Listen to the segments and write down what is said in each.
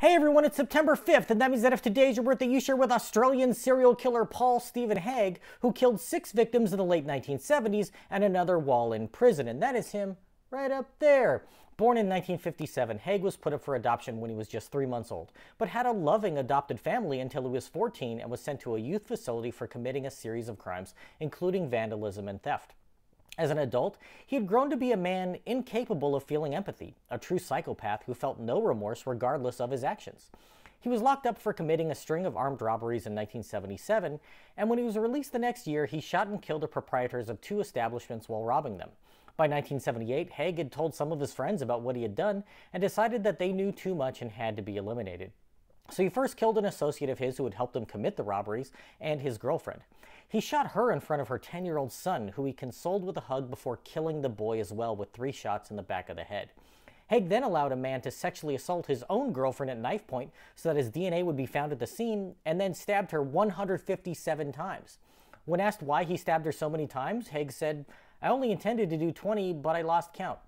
Hey everyone, it's September 5th, and that means that if today's your birthday, you share with Australian serial killer Paul Steven Haigh, who killed six victims in the late 1970s and another while in prison. And that is him right up there. Born in 1957, Haigh was put up for adoption when he was just three months old, but had a loving adopted family until he was 14 and was sent to a youth facility for committing a series of crimes, including vandalism and theft. As an adult, he had grown to be a man incapable of feeling empathy, a true psychopath who felt no remorse regardless of his actions. He was locked up for committing a string of armed robberies in 1977, and when he was released the next year, he shot and killed the proprietors of two establishments while robbing them. By 1978, Haigh had told some of his friends about what he had done and decided that they knew too much and had to be eliminated. So he first killed an associate of his who had helped him commit the robberies and his girlfriend. He shot her in front of her 10 year old son, who he consoled with a hug before killing the boy as well with three shots in the back of the head. Haigh then allowed a man to sexually assault his own girlfriend at knife point so that his DNA would be found at the scene and then stabbed her 157 times. When asked why he stabbed her so many times, Haigh said, I only intended to do 20, but I lost count.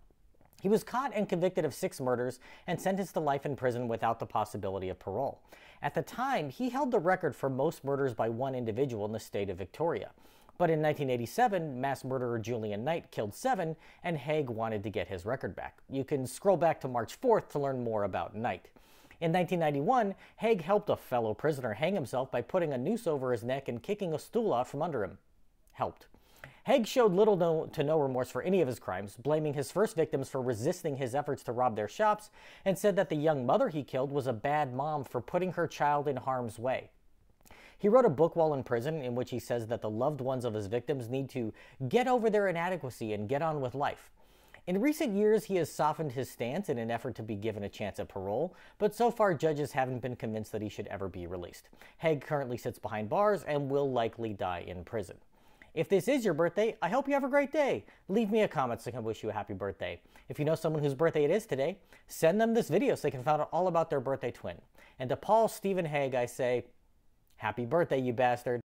He was caught and convicted of six murders and sentenced to life in prison without the possibility of parole. At the time, he held the record for most murders by one individual in the state of Victoria. But in 1987, mass murderer Julian Knight killed seven, and Haigh wanted to get his record back. You can scroll back to March 4th to learn more about Knight. In 1991, Haigh helped a fellow prisoner hang himself by putting a noose over his neck and kicking a stool out from under him. Helped. Haigh showed little no, to no remorse for any of his crimes, blaming his first victims for resisting his efforts to rob their shops, and said that the young mother he killed was a bad mom for putting her child in harm's way. He wrote a book while in prison in which he says that the loved ones of his victims need to get over their inadequacy and get on with life. In recent years, he has softened his stance in an effort to be given a chance at parole, but so far judges haven't been convinced that he should ever be released. Haigh currently sits behind bars and will likely die in prison. If this is your birthday, I hope you have a great day. Leave me a comment so I can wish you a happy birthday. If you know someone whose birthday it is today, send them this video so they can find out all about their birthday twin. And to Paul Steven Haigh, I say, happy birthday, you bastard.